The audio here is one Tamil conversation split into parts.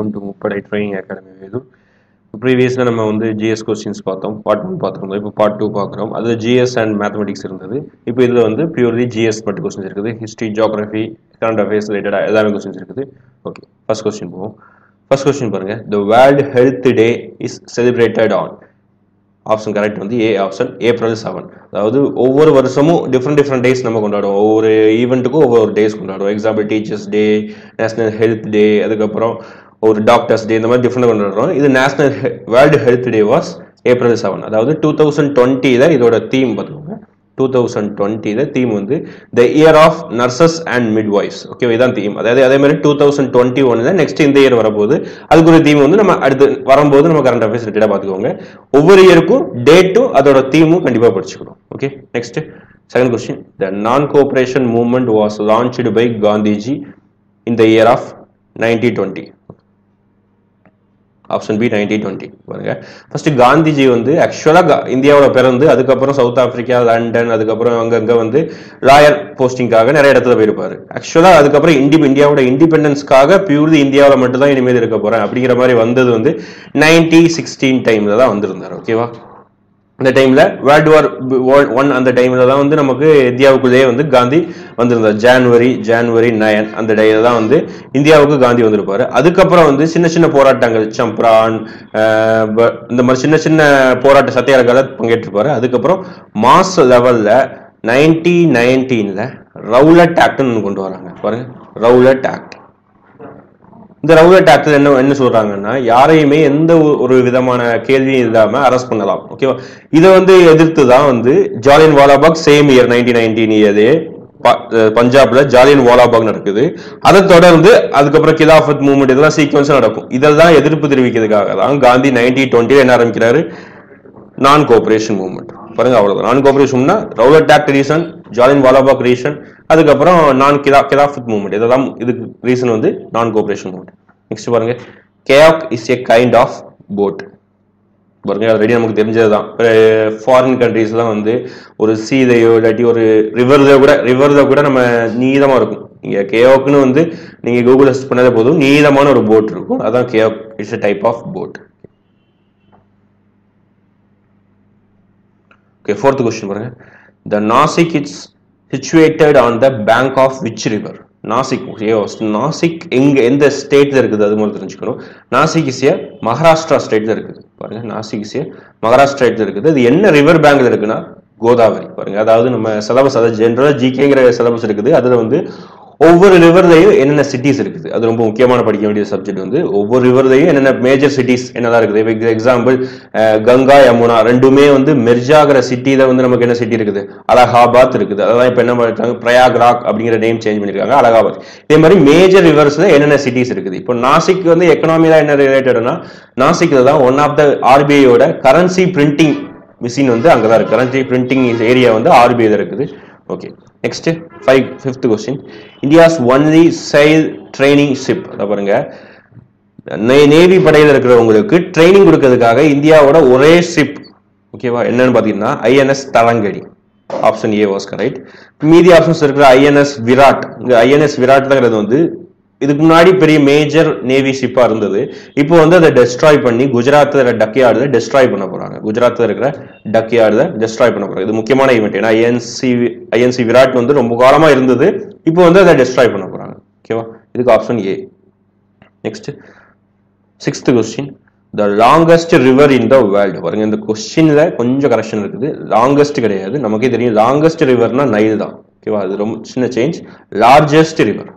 வெல்கம் டு முப்படை ட்ரைனிங் அகாடமி வேது ப்ரீவியஸில் நம்ம வந்து ஜிஎஸ் கொஸ்டின்ஸ் பார்த்தோம். பார்ட் ஒன் பார்த்துருந்தோம். இப்போ பார்ட் டூ பார்க்குறோம். அது ஜிஎஸ் அண்ட் மேத்தமெட்டிக்ஸ் இருந்தது. இப்போ இதில் வந்து பியூர்லி ஜிஎஸ் மட்டும் கொஸ்டின்ஸ் இருக்குது. ஹிஸ்ட்ரி ஜியாகிரஃபி கரண்ட் அஃபேர்ஸ் ரிலேட்டடாக எல்லாமே கொஸ்டின்ஸ் இருக்குது. ஓகே ஃபர்ஸ்ட் கொஸ்டின் போவோம். ஃபர்ஸ்ட் கொஸ்டின் பாருங்க. The world health day is celebrated on option correct வந்து ஏ ஆப்ஷன் ஏப்ரல் செவன் அதாவது ஒவ்வொரு வருஷமும் டிஃப்ரெண்ட் டிஃப்ரெண்ட் டேஸ் நம்ம கொண்டாடுவோம். ஒவ்வொரு ஈவெண்ட்டுக்கும் ஒவ்வொரு டேஸ் கொண்டாடுவோம். Example teachers day national health day அதுக்கப்புறம் ஒரு டாக்டர்ஸ் டே இந்த மாதிரி டிஃப்ரெண்ட் கொண்டாடுறோம் இது national world health day was April seven அதாவது டூ தௌசண்ட் டுவெண்ட்டியில் இதோட தீம் பார்த்துக்கோங்க டூ தௌசண்ட் டுவெண்ட்டியில் தீம் வந்து the year of nurses and midwives okay இதான் தீம் அதாவது அதே மாதிரி டூ தௌசண்ட் டுவெண்ட்டி ஒன்ல நெக்ஸ்ட் இந்த இயர் வரும்போது அதுக்கு ஒரு தீம் வந்து நம்ம அடுத்து வரும்போது நம்ம கரண்ட் அஃபேர்ஸ் ரிலேட்டடாக பார்த்துக்கோங்க ஒவ்வொரு இயருக்கும் டேட்டும் அதோட தீமும் கண்டிப்பாக படிச்சுக்கணும். Okay next second question the non cooperation movement was launch by Gandhiji in the year of nineteen twenty option B nineteen twenty. பாருங்க. ஃபர்ஸ்ட் காந்திஜி வந்து ஆக்சுவலாக இந்தியாவோட பிறந்து அதுக்கப்புறம் சவுத் ஆப்பிரிக்கா லண்டன் அதுக்கப்புறம் அங்கங்கே வந்து லாயர் போஸ்டிங்காக நிறைய இடத்துல போயிருப்பாரு. ஆக்சுவலாக அதுக்கப்புறம் இண்டி இந்தியாவோட இண்டிபெண்டன்ஸ்க்காக பியூர்லி இந்தியாவில் மட்டும்தான் இனிமேல் இருக்க போறேன் அப்படிங்கிற மாதிரி வந்தது வந்து நைன்டி சிக்ஸ்டீன் டைம்ல தான் வந்திருந்தார் ஓகேவா அந்த டைம்ல வேர்ல்டு வார் ஒன் அந்த டைம்ல தான் வந்து நமக்கு இந்தியாவுக்குள்ளேயே வந்து காந்தி வந்திருந்தார். ஜான்வரி ஜான்வரி நயன் அந்த டேல தான் வந்து இந்தியாவுக்கு காந்தி வந்திருப்பாரு. அதுக்கப்புறம் வந்து சின்ன சின்ன போராட்டங்கள் சம்ப்ரான் இந்த மாதிரி சின்ன சின்ன போராட்ட சத்தியாகிரகால பங்கேற்றிருப்பாரு. அதுக்கப்புறம் மாஸ் லெவல்ல நைன்டீன் நைன்டீன்ல ரவுலட் ஆக்ட்னு கொண்டு வராங்க. பாருங்க ரவுலட் ஆக்ட் இந்த ரவுலட் ஆக்டில் என்ன என்ன சொல்றாங்கன்னா யாரையுமே எந்த ஒரு- விதமான கேள்வியும் இல்லாம அரெஸ்ட் பண்ணலாம். ஓகேவா இதை வந்து எதிர்த்து தான் வந்து Jallian Wala Bagh same year nineteen nineteen year பஞ்சாப்ல ஜாலியன் வாலாபாக் நடக்குது. அதை தொடர்ந்து அதுக்கப்புறம் கிலாஃபத் மூவ்மெண்ட் இதெல்லாம் சீக்வன்ஸா நடக்கும். இதெல்லாம் எதிர்ப்பு தெரிவிக்கிறதுக்காக தான் காந்தி நைன்டீன் டுவெண்ட்டி என்ன ஆரம்பிக்கிறாரு? நான் கோஆபரேஷன் மூவ்மெண்ட் பாருங்க அவ்வளவுதான். நான் கோஆபரேஷன்னா Rowlatt act reason Jallian Wala Bagh reason அதுக்கப்புறம் நான் கிலா கிலாஃபத் மூவ்மெண்ட். இதெல்லாம் இதுக்கு ரீசன் வந்து நான் கோஆபரேஷன் மூவ்மெண்ட் நெக்ஸ்ட் பாருங்க. Kayak is a kind of boat பாருங்க ஆல்ரெடி நமக்கு தெரிஞ்சதுதான். ஃபாரின் கண்ட்ரீஸ்லாம் வந்து ஒரு சீதையோ இல்லாட்டி ஒரு ரிவர்ல கூட ரிவர்ல கூட நம்ம நீளமா இருக்கும். நீங்க கேஓக்குன்னு வந்து நீங்க கூகுள் சர்ச் பண்ணாலே போதும் நீளமான ஒரு போட் இருக்கும். அதான் kayak it's a type of boat okay fourth question பாருங்க. The Nashik it's situated on the bank of which river Nashik Nashik எங்க எந்த ஸ்டேட்ல இருக்குது அது மாதிரி தெரிஞ்சுக்கணும். நாசிக் இஸ் ஏ மகாராஷ்டிரா ஸ்டேட்ல இருக்குது. பாருங்க நாசிக் இஸ் மகாராஷ்டிரா இருக்குது. அது என்ன ரிவர் பேங்க்ல இருக்குன்னா கோதாவரி. பாருங்க அதாவது நம்ம சிலபஸ் அதாவது ஜென்ரலாக ஜிகேங்கிற சிலபஸ் இருக்குது. அதில் வந்து ஒவ்வொரு ரிவர்லையும் என்னென்ன சிட்டிஸ் இருக்குது? அது ரொம்ப முக்கியமான படிக்க வேண்டிய சப்ஜெக்ட் வந்து ஒவ்வொரு ரிவர்லையும் என்னென்ன மேஜர் சிட்டிஸ் என்னதான் இருக்குது? இப்போ எக்ஸாம்பிள் கங்கா யமுனா ரெண்டுமே வந்து மெர்ஜாகிற சிட்டியில வந்து நமக்கு என்ன சிட்டி இருக்குது? அலகாபாத் இருக்குது. அதான் இப்போ என்ன பண்ணிருக்காங்க? பிரயாக்ராக் அப்படிங்கிற நேம் சேஞ்ச் பண்ணியிருக்காங்க அலகாபாத். இதே மாதிரி மேஜர் ரிவர்ஸ்ல என்னென்ன சிட்டிஸ் இருக்குது? இப்போ நாசிக் வந்து எக்கனாமில என்ன ரிலேட்டட்னா நாசிக்ல தான் ஒன் ஆஃப் த ஆர்பிஐயோட கரன்சி பிரிண்டிங் மிஷின் வந்து அங்கதான் இருக்கு. கரன்சி பிரிண்டிங் ஏரியா வந்து ஆர்பிஐல இருக்குது. Okay next five fifth question India's only sail training ship அதை பாருங்க. நேவி படையில் இருக்கிறவங்களுக்கு ட்ரைனிங் கொடுக்கறதுக்காக இந்தியாவோட ஒரே ஷிப் ஓகேவா என்னன்னு பார்த்தீங்கன்னா INS Tarangini. Option A was correct மீதி ஆப்ஷன்ஸ் இருக்கிற ஐஎன்எஸ் விராட். இந்த ஐஎன்எஸ் விராட்ங்கிறது வந்து இதுக்கு முன்னாடி பெரிய மேஜர் நேவி ஷிப்பா இருந்தது. இப்போ வந்து அதை டெஸ்ட்ராய் பண்ணி குஜராத்ல டக்யார்ட்ல டெஸ்ட்ராய் பண்ண போறாங்க. குஜராத்தில் இருக்கிற டக்யார்ட்ல டெஸ்ட்ராய் பண்ண போறாங்க. இது முக்கியமான ஈவெண்ட் ஏன்னா ஐஎன்சி ஐஎன்சி விராட் வந்து ரொம்ப காலமா இருந்தது. இப்போ வந்து அதை டெஸ்ட்ராய் பண்ண போறாங்க. ஓகேவா இதுக்கு option A next sixth question the longest river in the world பாருங்க இந்த கொஸ்டின்ல கொஞ்சம் கரெக்ஷன் இருக்குது. லாங்கஸ்ட் கிடையாது. நமக்கே தெரியும். லாங்கஸ்ட் ரிவர்னா நைல் தான். ஓகேவா அது ரொம்ப சின்ன சேஞ்ச் லார்ஜஸ்ட் ரிவர்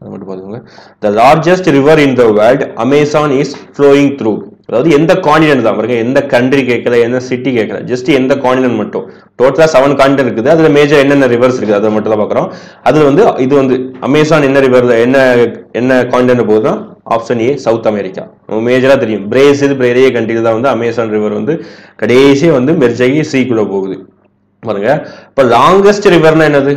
அது மட்டும் பார்த்துக்கோங்க. The largest river in the world Amazon is flowing through அதாவது எந்த காண்டினென்ட் தான்? பாருங்க எந்த கண்ட்ரி கேட்கல எந்த சிட்டி கேட்கல. ஜஸ்ட் எந்த காண்டினென்ட் மட்டும். டோட்டலா செவன் காண்டினென்ட் இருக்குது. அதுல மேஜர் என்னென்ன ரிவர்ஸ் இருக்குது? அதை மட்டும் தான் பார்க்குறோம். அதுல வந்து இது வந்து அமேசான் என்ன ரிவர்ல என்ன என்ன காண்டினென்ட் போகுதுன்னா ஆப்ஷன் ஏ சவுத் அமெரிக்கா மேஜரா தெரியும். பிரேசில் பெரிய கண்ட்ரியில் தான் வந்து அமேசான் ரிவர் வந்து கடைசியாக வந்து மெர்ஜகி சீக்குள்ள போகுது. பாருங்க. இப்ப லாங்கஸ்ட் ரிவர்னா என்னது?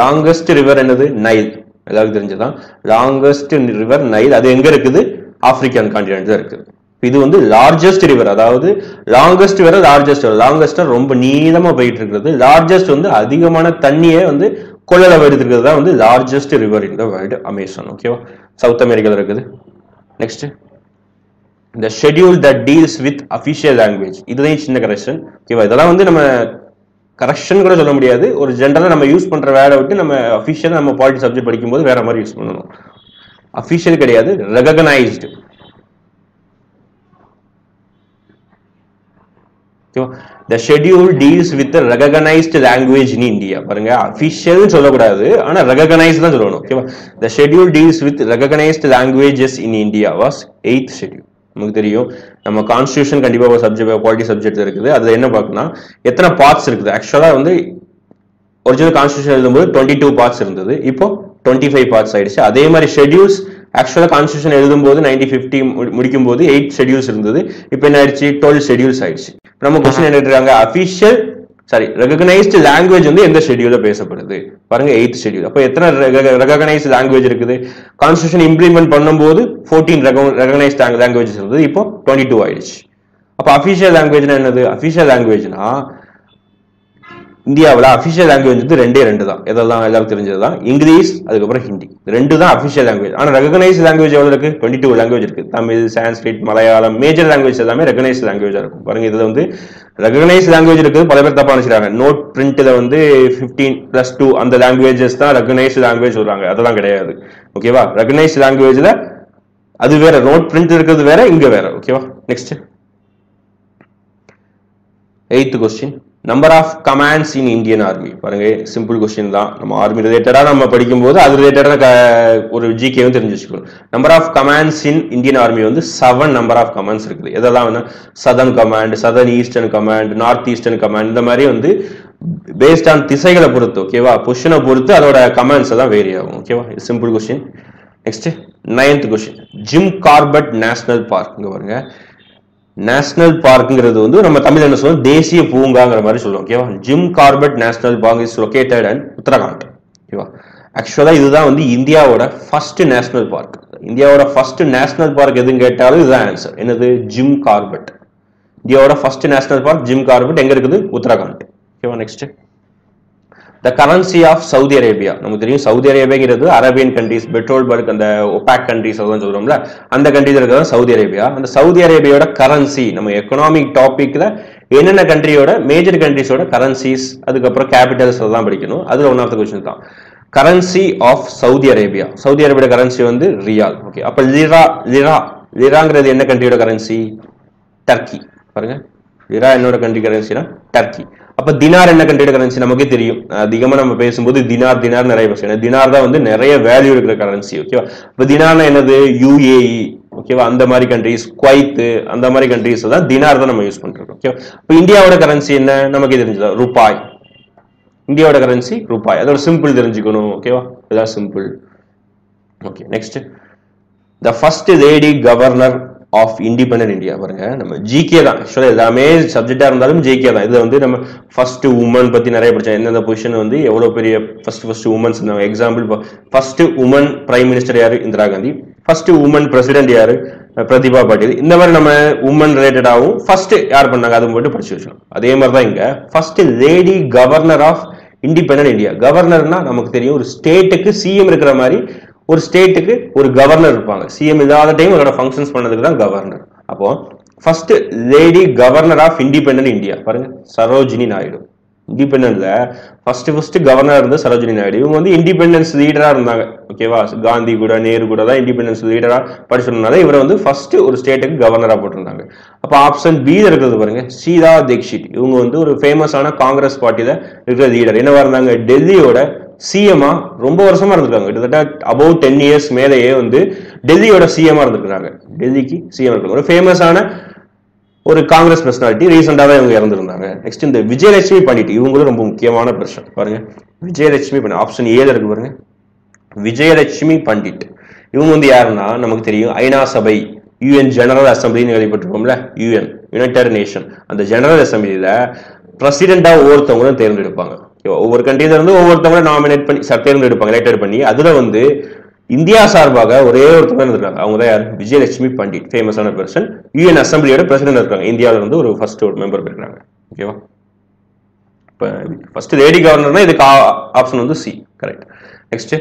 லாங்கஸ்ட் ரிவர் என்னது? நைல் எல்லாருக்கும் தெரிஞ்சதான் லாங்கஸ்ட் ரிவர் நைல் அது எங்க இருக்குது? ஆப்பிரிக்கன் கான்டினென்ட் தான் இருக்குது. இது வந்து லார்ஜஸ்ட் ரிவர் அதாவது லாங்கஸ்ட் வேற லார்ஜஸ்ட் லாங்கஸ்டா ரொம்ப நீளமா போயிட்டு இருக்கிறது லார்ஜஸ்ட் வந்து அதிகமான தண்ணியை வந்து கொள்ளல எடுத்துக்கிறது தான் வந்து largest river in the world Amazon ஓகேவா சவுத் அமெரிக்கால இருக்குது. நெக்ஸ்ட் இந்த schedule that deals with official language இதுதான் சின்ன கரெக்ஷன் ஓகேவா இதெல்லாம் வந்து நம்ம கரெக்ஷன் கூட சொல்ல முடியாது. ஒரு ஜென்ரலாக நம்ம யூஸ் பண்ணுற வேலை விட்டு நம்ம அஃபிஷியல் நம்ம பாலிட்டி சப்ஜெக்ட் படிக்கும்போது வேற மாதிரி யூஸ் பண்ணணும். அஃபிஷியல் கிடையாது recognised the schedule deals with recognised language in India பாருங்க அஃபிஷியல் சொல்லக்கூடாது ஆனால் ரெகனைஸ் தான் சொல்லணும். ஓகேவா the schedule deals with recognised languages in India was eighth schedule நமக்கு தெரியும். நம்ம கான்ஸ்டியூஷன் கண்டிப்பா ஒரு சப்ஜெக்ட் குவாலிட்டி சப்ஜெக்ட் இருக்குது. அதில் என்ன பார்க்கணும் எத்தனை பார்ட்ஸ் இருக்குது? ஆக்சுவலா வந்து ஒரிஜினல் கான்ஸ்டியூஷன் எழுதும்போது டுவெண்ட்டி டூ பார்ட்ஸ் இருந்தது. இப்போ டுவெண்ட்டி ஃபைவ் பார்ட்ஸ் ஆயிடுச்சு. அதே மாதிரி ஷெட்யூல்ஸ் ஆக்சுவலாக கான்ஸ்டியூஷன் எழுதும்போது நைன்டி ஃபிஃப்டி முடிக்கும் போது எயிட் ஷெட்யூல்ஸ் இருந்தது. இப்போ என்ன ஆயிடுச்சு? டுவெல் ஷெட்யூல்ஸ் ஆயிடுச்சு. நம்ம கொஸ்டின் என்ன அஃபிஷியல் சாரி ரெகனைஸ்டு லாங்குவேஜ் வந்து எந்த ஷெடியூல பேசப்படுது? பாருங்க எயித் ஷெட்யூல் அப்போ எத்தனை ரெகனைஸ்டு லாங்குவேஜ் இருக்குது? கான்ஸ்டியூஷன் இம்ப்ளிமெண்ட் பண்ணும்போது ஃபோர்டீன் ரெகனைஸ்ட் லாங்குவேஜஸ் இருந்தது. இப்போ டுவெண்ட்டி டூ ஆயிடுச்சு. அப்போ அஃபிஷியல் லாங்குவேஜ்னா என்னது? அஃபிஷியல் லாங்குவேஜ்னா இந்தியாவில் அஃபிஷியல் லாங்குவேஜ் வந்து ரெண்டே ரெண்டு தான். எதெல்லாம் எல்லாரும் தெரிஞ்சது தான் இங்கிலீஷ் அதுக்கப்புறம் ஹிந்தி. ரெண்டு தான் அஃபிஷியல் லாங்குவேஜ் ஆனால் ரெகனைஸ் லாங்குவேஜ் எவ்வளோ இருக்கு? டுவெண்ட்டி டூ லாங்குவேஜ் இருக்கு. தமிழ் சான்ஸ்கிரிட் மலையாளம் மேஜர் லாங்குவேஜ் எல்லாமே ரெகனைஸ் லாங்குவேஜாக இருக்கும். பாருங்க இதில் வந்து ரெகனைஸ் லாங்குவேஜ் இருக்குது பல பேர் தப்பா நினைச்சிட்டாங்க நோட் பிரிண்ட்ல வந்து ஃபிஃப்டீன் பிளஸ் டூ அந்த லாங்குவேஜஸ் தான் ரெகனைஸ் லாங்குவேஜ் சொல்றாங்க. அதெல்லாம் கிடையாது. ஓகேவா ரெகனைஸ் லாங்குவேஜ்ல அது வேற. நோட் பிரிண்ட் இருக்கிறது வேற இங்க வேற. ஓகேவா next eighth question number of commands in Indian army பாருங்க சிம்பிள் கொஸ்டின் தான். நம்ம ஆர்மி ரிலேட்டடாக நம்ம படிக்கும்போது அது ரிலேட்டடாக ஒரு ஜிகேவும் தெரிஞ்சு வச்சுக்கணும். Number of commands in Indian army வந்து செவன் நம்பர் ஆஃப் கமாண்ட்ஸ் இருக்குது. இதெல்லாம் வந்து southern command southern eastern command north eastern command இந்த மாதிரி வந்து பேஸ்ட் ஆன் திசைகளை பொறுத்து ஓகேவா பொஷனை பொறுத்து அதோட கமாண்ட்ஸ் தான் வேரி ஆகும் ஓகேவா simple question next ninth question Jim Corbett national park இங்கே பாருங்க. நேஷனல் பார்க்குங்கிறது வந்து நம்ம தமிழ் என்ன சொல்லுவோம் தேசிய பூங்காங்கிற மாதிரி சொல்லுவோம் ஓகேவா Jim Corbett national park is located and Uttarakhand ஓகேவா ஆக்சுவலாக இதுதான் வந்து இந்தியாவோட ஃபர்ஸ்ட் நேஷனல் பார்க் இந்தியாவோட ஃபர்ஸ்ட் நேஷனல் பார்க் எதுன்னு கேட்டாலும் இதுதான் ஆன்சர் என்னது? ஜிம் கார்பெட் இந்தியாவோட first national park Jim Corbett எங்கே இருக்குது? உத்தரகாண்ட் ஓகேவா next the currency of Saudi Arabia நமக்கு தெரியும் சவுதி அரேபியாங்கிறது அரேபியன் கண்ட்ரிஸ் பெட்ரோல் பர்க் அந்த ஒபாக் கண்ட்ரிஸ் அதெல்லாம் சொல்றோம்ல. அந்த கண்ட்ரிஸ் இருக்கிறது சவுதி அரேபியா அந்த சவுதி அரேபியாவோட கரன்சி நம்ம எக்கனாமிக் டாபிக்ல என்னென்ன கண்ட்ரியோட மேஜர் கண்ட்ரிஸோட கரன்சிஸ் அதுக்கப்புறம் கேபிட்டல்ஸ் அதெல்லாம் படிக்கணும். அது ஒன் ஆஃப் த கொஸ்டின் தான். Currency of Saudi Arabia Saudi அரேபியோட currency வந்து ரியால் ஓகே அப்ப லிரா லிரா லிராங்கிறது என்ன கண்ட்ரியோட கரன்சி டர்க்கி பாருங்க. லிரா என்னோட கண்ட்ரி கரன்சினா டர்க்கி அப்ப தினார் என்ன கண்ட்ரியோட கரன்சி நமக்கே தெரியும். அதிகமா நம்ம பேசும்போது தினார் தினார் நிறைய பேசுவோம் தினார் தான் வந்து நிறைய வேல்யூ இருக்கிற கரன்சி ஓகேவா இப்ப தினார்னா என்னது? யுஏஇ ஓகேவா அந்த மாதிரி கண்ட்ரிஸ் குவைத்து அந்த மாதிரி கண்ட்ரிஸ் தான் தினார் தான் நம்ம யூஸ் பண்றோம் ஓகே இப்போ இந்தியாவோட கரன்சி என்ன? நமக்கு தெரிஞ்சதா? ரூபாய். இந்தியாவோட கரன்சி ரூபாய். அதோட சிம்பிள் தெரிஞ்சுக்கணும் ஓகேவா இதான் simple okay next the first lady governor of independent India பாருங்க. நம்ம ஜிகே தான். ஆக்சுவலாக எல்லாமே சப்ஜெக்டாக இருந்தாலும் ஜிகே தான். இதில் வந்து நம்ம ஃபர்ஸ்ட் உமன் பற்றி நிறைய படித்தோம் எந்தெந்த பொசிஷன் வந்து எவ்வளோ பெரிய ஃபர்ஸ்ட் ஃபர்ஸ்ட் உமன்ஸ் இருந்தாங்க example first woman prime minister யாரு? Indira Gandhi. First woman president யார்? பிரதிபா பாட்டீல். இந்த மாதிரி நம்ம உமன் ரிலேட்டடாகவும் ஃபர்ஸ்ட் யார் பண்ணாங்க? அது மட்டும் படிச்சு வச்சோம் அதே மாதிரி தான் இங்கே. First lady governor of independent India கவர்னர்னா நமக்கு தெரியும். ஒரு ஸ்டேட்டுக்கு சிஎம் இருக்கிற மாதிரி ஒரு ஸ்டேட்டுக்கு ஒரு கவர்னர் இருப்பாங்க. சிஎம் இல்லாத டைம் அதோட ஃபங்க்ஷன்ஸ் பண்ணதுக்கு தான் கவர்னர் அப்போ first lady governor of independent India பாருங்க சரோஜினி நாயுடு இண்டிபெண்டன்ட்ல ஃபர்ஸ்ட் ஃபர்ஸ்ட் கவர்னர் இருந்த சரோஜினி நாயுடு இவங்க வந்து இண்டிபெண்டன்ஸ் லீடரா இருந்தாங்க. ஓகேவா காந்தி கூட நேரு கூட தான் இண்டிபெண்டன்ஸ் லீடரா படிச்சிருந்தனால இவரை வந்து ஃபர்ஸ்ட் ஒரு ஸ்டேட்டுக்கு கவர்னரா போட்டிருந்தாங்க. அப்ப ஆப்ஷன் பி இருக்கிறது பாருங்க சீதா தீக்ஷித் இவங்க வந்து ஒரு ஃபேமஸான காங்கிரஸ் பார்ட்டியில இருக்கிற லீடர் என்னவா இருந்தாங்க? டெல்லியோட சிஎம்மா ரொம்ப வருஷமா இருந்திருக்காங்க. கிட்டத்தட்ட அபவ் டென் இயர்ஸ் மேலேயே வந்து டெல்லியோட சிஎம்மா இருந்திருக்கிறாங்க. டெல்லிக்கு சிஎம் இருக்காங்க ஒரு ஃபேமஸான ஒரு காங்கிரஸ் பர்சனாலிட்டி ரீசெண்டாக தான் இவங்க இறந்துருந்தாங்க. நெக்ஸ்ட் இந்த விஜயலட்சுமி பண்டிட் இவங்களும் ரொம்ப முக்கியமான பிரச்சனை பாருங்க. விஜயலட்சுமி பண்டிட் ஆப்ஷன் ஏல இருக்கு பாருங்க. விஜயலட்சுமி பண்டிட் இவங்க வந்து யாருன்னா நமக்கு தெரியும் ஐநா சபை யூஎன் ஜெனரல் அசம்பிளின்னு கேள்விப்பட்டிருக்கோம்ல யூஎன் யுனைடெட் நேஷன் அந்த ஜெனரல் அசம்பிளியில பிரசிடென்டா ஒவ்வொருத்தவங்களும் தேர்ந்தெடுப்பாங்க. ஒவ்வொரு கண்ட்ரில இருந்து ஒவ்வொருத்தவங்க நாமினேட் பண்ணி தேர்ந்தெடுப்பாங்க எலெக்டட் பண்ணி. அதுல வந்து இந்தியா சார்பாக ஒரே ஒருத்தவங்க இருந்திருக்காங்க. அவங்க தான் யார்? விஜயலட்சுமி பண்டிட் ஃபேமஸான பர்சன் யூஎன் அசம்பிளியோட பிரசிடென்ட் இருக்காங்க. இந்தியாவில இருந்து ஒரு ஃபர்ஸ்ட் ஒரு மெம்பர் இருக்கிறாங்க ஓகேவா இப்போ ஃபர்ஸ்ட் லேடி கவர்னர்னா இதுக்கு ஆப்ஷன் வந்து C correct next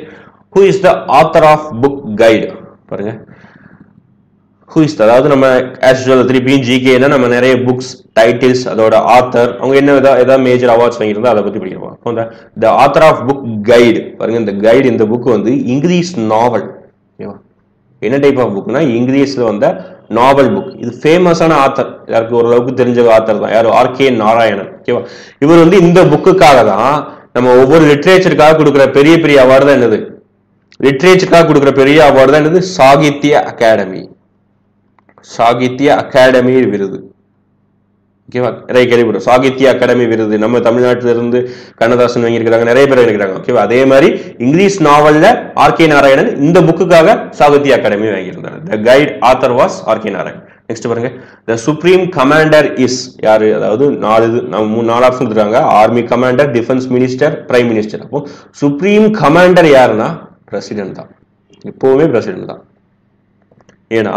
who is the author of book guide பாருங்க. ஹூ இஸ் அதாவது நம்ம ஆஸ்வல் திருப்பியும் ஜிகேனா நம்ம நிறைய புக்ஸ் டைட்டில்ஸ் அதோட ஆத்தர் அவங்க என்ன ஏதாவது ஏதாவது மேஜர் அவார்ட்ஸ் வாங்கியிருந்தா அதை பத்தி படிக்கிறோம். அப்போ இந்த the author of book guide பாருங்க இந்த கைடு இந்த புக் வந்து இங்கிலீஷ் நாவல் ஓகேவா? என்ன டைப் ஆஃப் புக்னா இங்கிலீஷ்ல வந்த நாவல் புக் இது ஃபேமஸான ஆத்தர் யாருக்கு ஓரளவுக்கு தெரிஞ்ச ஆத்தர் தான். யார்? ஆர் கே நாராயணன் ஓகேவா? இவர் வந்து இந்த புக்குக்காக தான் நம்ம ஒவ்வொரு லிட்ரேச்சருக்காக கொடுக்குற பெரிய பெரிய அவார்டு தான் என்னது? லிட்ரேச்சருக்காக கொடுக்குற பெரிய அவார்டு தான் என்னது? சாகித்ய அகாடமி சாகித்ய அகாடமி விருது. ஓகேவா நிறைய கேள்விப்படும் சாகித்ய அகாடமி விருது. நம்ம தமிழ்நாட்டிலிருந்து கண்ணதாசன் வாங்கியிருக்கிறாங்க. நிறைய பேர் வாங்கியிருக்காங்க ஓகேவா அதே மாதிரி இங்கிலீஷ் நாவலில் ஆர் கே நாராயணன் இந்த புக்குக்காக Sahitya Akademi வாங்கியிருந்தார். The guide author was R K Narayanan. Next பாருங்க. த சுப்ரீம் கமாண்டர் இஸ் யாரு? அதாவது நாலு இது நம்ம மூணு நாலு ஆப்ஷன் கொடுத்துருக்காங்க. Army commander defence minister prime minister அப்போ சுப்ரீம் கமாண்டர் யாருன்னா? பிரசிடென்ட் தான். எப்பவுமே பிரசிடென்ட் தான். ஏன்னா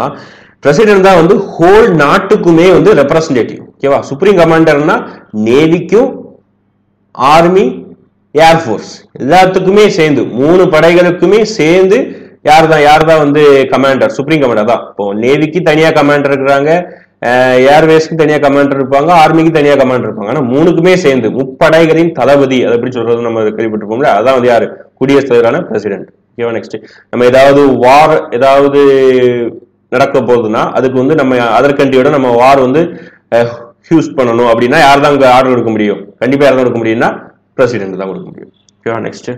பிரசிடென்ட் தான் வந்து ஹோல் நாட்டுக்குமே வந்து ரெப்ரசன்டேட்டிவ் ஓகேவா சுப்ரீம் கமாண்டர்னா நேவிக்கும் ஆர்மி ஏர்ஃபோர்ஸ் எல்லாத்துக்குமே சேர்ந்து மூணு படைகளுக்குமே சேர்ந்து யார் தான் யார் தான் வந்து கமாண்டர் சுப்ரீம் கமாண்டர் தான். இப்போ நேவிக்கு தனியாக கமாண்டர் இருக்கிறாங்க ஏர்வேஸ்க்கு தனியாக கமாண்டர் இருப்பாங்க ஆர்மிக்கு தனியாக கமாண்டர் இருப்பாங்க. ஆனால் மூணுக்குமே சேர்ந்து முப்படைகளின் தளபதி அதை எப்படி சொல்றது நம்ம கேள்விப்பட்டிருப்போம்ல அதான் வந்து யார்? குடியரசுத் தலைவரான பிரசிடென்ட் ஓகேவா நெக்ஸ்ட் நம்ம ஏதாவது வார் ஏதாவது நடக்க போகுதுன்னா அதுக்கு வந்து நம்ம அதர் கண்ட்ரியோட நம்ம வார் வந்து ஹியூஸ் பண்ணணும் அப்படின்னா யார் தான் அங்க ஆர்டர் கொடுக்க முடியும்? கண்டிப்பா யார் தான் கொடுக்க முடியும்னா பிரசிடென்ட் தான் கொடுக்க முடியும். ஓகேவா next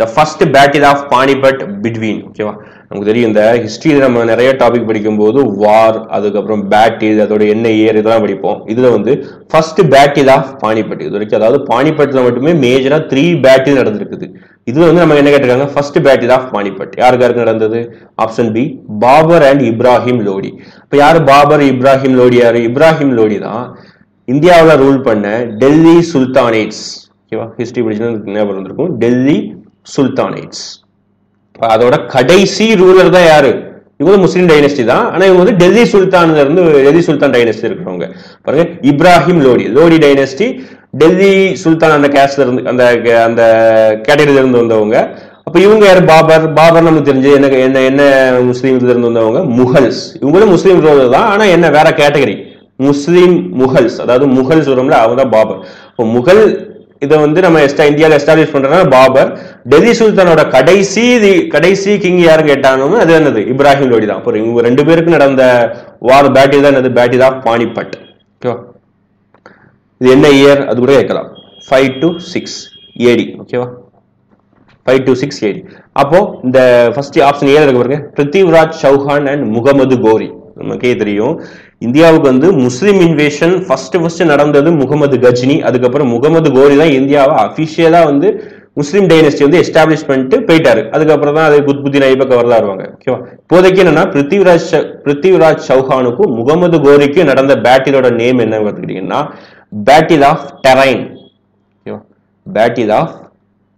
the first battle of Panipat between ஓகேவா? நமக்கு தெரியும் இந்த ஹிஸ்டரியில் நம்ம நிறைய டாபிக் படிக்கும்போது வார் அதுக்கப்புறம் பேட்டில் அதோட என்ன ஏர் இதெல்லாம் படிப்போம். இதில் வந்து ஃபர்ஸ்ட் பேட்டில் ஆஃப் பானிபட் இது வரைக்கும் அதாவது பானிபட்ல மட்டுமே மேஜராக த்ரீ பேட்டில் நடந்திருக்குது. இதில் வந்து நம்ம என்ன கேட்டிருக்காங்க? ஃபர்ஸ்ட் பேட்டில் ஆஃப் பானிபட் யாருக்கு யாருக்கு நடந்தது? Option B Babur and Ibrahim Lodi இப்போ யார் பாபர் இப்ராஹிம் லோடி யார்? இப்ராஹிம் லோடி தான் இந்தியாவில் ரூல் பண்ண டெல்லி சுல்தானேட்ஸ் ஓகேவா ஹிஸ்ட்ரி படிச்சுன்னா ஞாபகம் இருந்திருக்கும் டெல்லி சுல்தானேட்ஸ் அதோட கடைசி ரூலர் தான் யாரு? இவங்க முஸ்லீம் டைனஸ்டி தான். ஆனா இவங்க வந்து டெல்லி சுல்தான்ல இருந்து டெல்லி சுல்தான் டைனஸ்டி இருக்கிறவங்க. பாருங்க இப்ராஹிம் லோடி லோடி டைனஸ்டி டெல்லி சுல்தான் அந்த கேஸ்ட்ல இருந்து அந்த அந்த கேட்டகரியில இருந்து வந்தவங்க. அப்ப இவங்க யாரு? பாபர் பாபர் நமக்கு தெரிஞ்சு என்ன என்ன என்ன முஸ்லீம் இதுல இருந்து வந்தவங்க? முகல்ஸ். இவங்களும் முஸ்லீம் ரூலர் தான். ஆனா என்ன வேற கேட்டகரி முஸ்லீம் முகல்ஸ். அதாவது முகல்ஸ் வரும்ல அவங்க தான் பாபர். இப்போ முகல் இதை வந்து நம்ம எஸ்டா இந்தியாவில் எஸ்டாப்ளிஷ் பண்றோம்னா பாபர் டெல்லி சுல்தானோட கடைசி கடைசி கிங் யாரும் கேட்டாலும் அது என்னது? இப்ராஹிம் லோடி தான். அப்புறம் இவங்க ரெண்டு பேருக்கு நடந்த வார் பேட்டில் தான் என்னது? பேட்டில் ஆஃப் பானிபட் ஓகேவா இது என்ன இயர் அது கூட கேட்கலாம். ஃபைவ் டு சிக்ஸ் ஏடி ஓகேவா ஃபைவ் டு சிக்ஸ் ஏடி அப்போ இந்த ஃபர்ஸ்ட் ஆப்ஷன் ஏல இருக்கு பாருங்க. பிருத்திவ்ராஜ் சௌஹான் அண்ட் முகமது கோரி நமக்கே தெரியும். இந்தியாவுக்கு வந்து முஸ்லீம் இன்வேஷன் ஃபர்ஸ்ட் ஃபர்ஸ்ட் நடந்தது முகமது கஜினி அதுக்கப்புறம் முகமது கோரி தான் இந்தியாவை அபிஷியலா வந்து முஸ்லீம் டைனஸ்டி வந்து எஸ்டாப்ளிஷ் பண்ணிட்டு போயிட்டாரு. அதுக்கப்புறம் தான் அது குத்புத்தீன் ஐபக் வரதா வருவாங்க ஓகேவா இப்போதைக்கு என்னன்னா பிருத்திவிராஜ் பிருத்திவிராஜ் சௌஹானுக்கும் முகமது கோரிக்கும் நடந்த பேட்டிலோட நேம் என்ன பார்த்துக்கிட்டீங்கன்னா பேட்டில் ஆஃப் டெரைன் ஓகேவா பேட்டில் ஆஃப்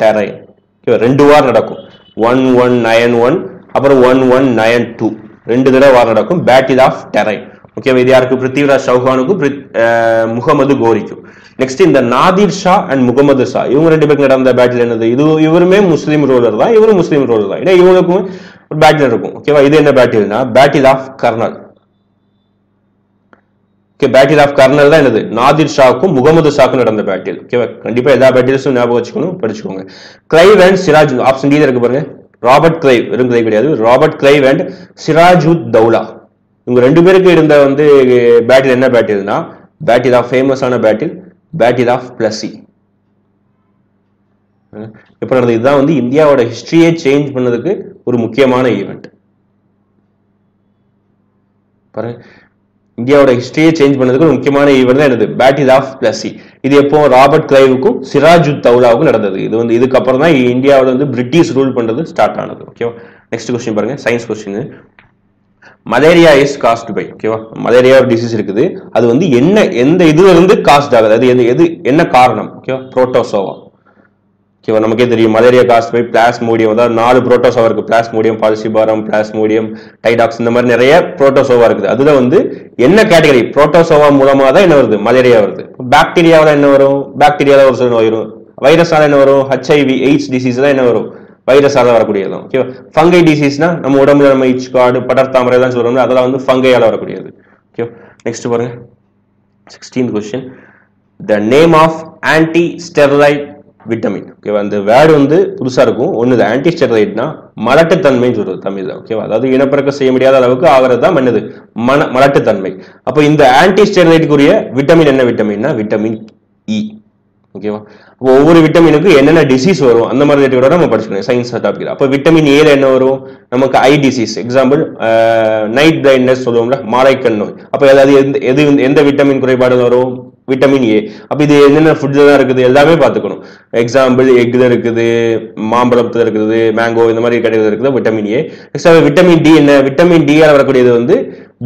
டெரைன் ஓகேவா ரெண்டு வார் நடக்கும். ஒன் ஒன் நயன் ஒன் அப்புறம் ஒன் ஒன் நயன் டூ ரெண்டு தடவை வார் நடக்கும். பேட்டில் ஆஃப் டெரைன் ஓகேவா இது யாருக்கு? பிருத்திவிராஜ் சௌஹானுக்கும் முகமது கோரிக்கும் நெக்ஸ்ட் இந்த நாதிர் ஷா அண்ட் முகமது ஷா இவங்க ரெண்டு பேருக்கு நடந்த பேட்டில் என்னது? இது இவருமே முஸ்லீம் ரோலர் தான் இவரும் முஸ்லீம் ரோலர் தான். ஏன்னா இவங்களுக்கும் ஒரு பேட்டில் இருக்கும். ஓகேவா இது என்ன பேட்டில்னா battle of Karnal okay battle of Karnal தான் என்னது? நாதிர் ஷாக்கும் முகமது ஷாக்கும் நடந்த பேட்டில் ஓகேவா கண்டிப்பா எல்லா பேட்டில்ஸும் ஞாபகம் வச்சுக்கணும் படிச்சுக்கோங்க. Clive and Siraj option D இருக்கு பாருங்க. ராபர்ட் கிளைவ் வெறும் கிளைவ் கிடையாது. Robert Clive and Sirajud Daula இவங்க ரெண்டு பேருக்கு இருந்த வந்து பேட்டில் என்ன பேட்டில்னா பேட்டில் ஆஃப் ஃபேமஸான பேட்டில் பேட்டில் ஆஃப் பிளஸி எப்போ நடந்தது இதுதான் வந்து இந்தியாவோட ஹிஸ்டரியே சேஞ்ச் பண்ணதுக்கு ஒரு முக்கியமான ஈவெண்ட் பாருங்க. இந்தியாவோட ஹிஸ்டரியை சேஞ்ச் பண்ணதுக்கு ஒரு முக்கியமான ஈவெண்ட் தான் என்னது? பேட்டில் ஆஃப் பிளஸி இது எப்போ ராபர்ட் கிளைவுக்கும் சிராஜுத் தௌலாவுக்கும் நடந்தது. இது வந்து இதுக்கப்புறம் தான் இந்தியாவில் வந்து பிரிட்டிஷ் ரூல் பண்ணுறது ஸ்டார்ட் ஆனது. ஓகேவா நெக்ஸ்ட் கொஸ்டின் பாருங்க. Science question malaria is caused by ஓகேவா மலேரியா டிசீஸ் இருக்குது. அது வந்து என்ன எந்த இதுல இருந்து காஸ்ட் ஆகுது? அது எது எது என்ன காரணம்? ஓகேவா புரோட்டோசோவா ஓகேவா நமக்கே தெரியும். Malaria caused by plasmodium. அதாவது நாலு புரோட்டோசோவா இருக்கு. பிளாஸ்மோடியம் பால்சிபாரம் பிளாஸ்மோடியம் டைடாக்ஸ் இந்த மாதிரி நிறைய புரோட்டோசோவா இருக்குது. அதுல வந்து என்ன கேட்டகரி புரோட்டோசோவா மூலமா தான் என்ன வருது? மலேரியா வருது. பாக்டீரியாவில் என்ன வரும்? பாக்டீரியாவில் ஒரு சில நோய் வரும் வைரஸால என்ன வரும்? ஹெச்ஐவி எய்ட்ஸ் டிசீஸ் தான் என்ன வரும்? வைரஸால வரக்கூடியது ஓகேவா ஃபங்கை டிசீஸ்னா நம்ம உடம்புல நம்ம இச் காடு படர்தாமரை தான் சொல்றோம் அதெல்லாம் வந்து ஃபங்கையால வரக்கூடியது. ஓகே நெக்ஸ்ட் பாருங்க. Sixteen question the name of anti sterility vitamin ஓகேவா அந்த வேர்டு வந்து புதுசாக இருக்கும். ஒன்று ஆன்டி ஸ்டெர்லைட்னா மலட்டுத்தன்மைன்னு சொல்றது தான் ஓகேவா அதாவது இனப்பெருக்க செய்ய முடியாத அளவுக்கு ஆகிறது தான் என்னது மன மலட்டுத்தன்மை. அப்போ இந்த ஆன்டி ஸ்டெர்லைட்டுக்குரிய விட்டமின் என்ன விட்டமின்னா விட்டமின் இ ஓகேவா அப்போ ஒவ்வொரு விட்டமினுக்கும் என்னென்ன டிசீஸ் வரும்? அந்த மாதிரி ரிலேட்டடோட நம்ம படிச்சுக்கணும். சயின்ஸ் டாபிக் அப்போ விட்டமின் ஏல என்ன வரும்? நமக்கு eye disease example night blindness சொல்லுவோம்ல மாலைக்கண் நோய். அப்போ ஏதாவது எந்த எது எந்த விட்டமின் குறைபாடு வரும்? விட்டமின் ஏ அப்போ இது என்னென்ன ஃபுட்ல தான் இருக்குது எல்லாமே பார்த்துக்கணும். எக்ஸாம்பிள் எக்ல இருக்குது மாம்பழத்துல இருக்குது மேங்கோ இந்த மாதிரி கிடையாது இருக்குது vitamin A next vitamin D என்ன? விட்டமின் டி வரக்கூடியது வந்து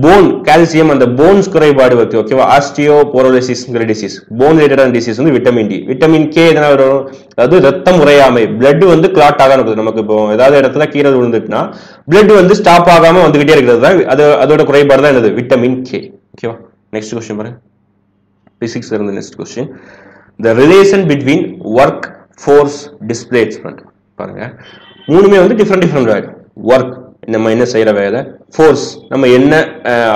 போன் கால்சியம் அந்த போன்ஸ் குறைபாடு இருக்கு ஓகேவா ஆஸ்டியோ போரோலிசிஸ்ங்கிற டிசீஸ் போன் ரிலேட்டடான டிசீஸ் வந்து விட்டமின் டி விட்டமின் கே எதனா வரும்? அதாவது ரத்தம் உரையாமை பிளட் வந்து கிளாட் ஆகாம இருக்குது. நமக்கு இப்போ ஏதாவது இடத்துல கீரை விழுந்துட்டுனா பிளட் வந்து ஸ்டாப் ஆகாம வந்துகிட்டே இருக்கிறது தான் அது அதோட குறைபாடு தான் என்னது? விட்டமின் கே ஓகேவா நெக்ஸ்ட் கொஸ்டின் பாருங்க பிசிக்ஸ் இருந்து next question the relation between work force displacement பாருங்க. மூணுமே வந்து டிஃப்ரெண்ட் டிஃப்ரெண்ட் வேர்டு ஒர்க் நம்ம என்ன செய்யற வேலை? ஃபோர்ஸ் நம்ம என்ன